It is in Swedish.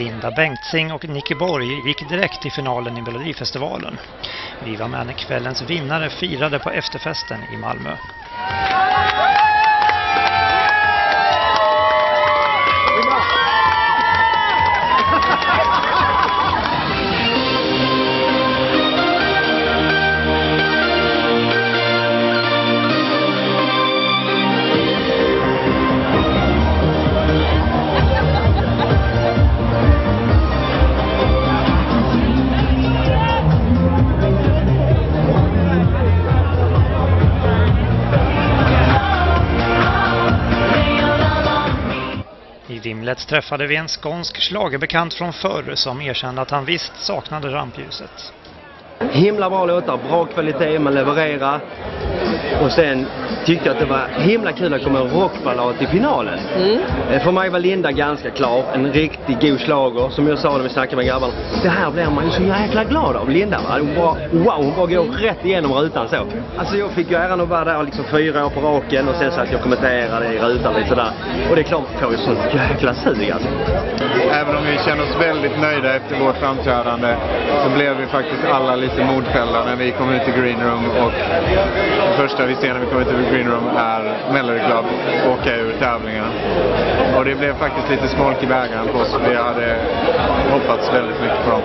Linda Bengtzing och Nicky Borg gick direkt till finalen i Melodifestivalen. Vi var med när kvällens vinnare firade på efterfesten i Malmö. I Vimlet träffade vi en skånsk schlagerbekant från förr som erkände att han visst saknade rampljuset. Himla bra låtar, bra kvalitet, man levererar. Och sen tyckte jag att det var himla kul att komma en rockballad till finalen. Eh, För mig var Linda ganska klar, en riktigt god slager. Som jag sa när vi snackade med grabbarna. Det här blir man ju så jäkla glad av. Linda va? Hon bara, wow, hon bara går rätt igenom rutan så. Alltså jag fick ju äran att vara där liksom fyra år på raken och sen så att jag kommenterade i rutan lite sådär. Och det är klart, man får ju sånt jäkla sug alltså. Även om vi känner oss väldigt nöjda efter vårt framträdande så blev vi faktiskt alla lite modfällda när vi kom ut i green room och det första vi ser när vi kommer ut i green room är Melody Club åka ur tävlingen. Och det blev faktiskt lite smolk i bägaren på oss. Vi hade hoppats väldigt mycket på dem.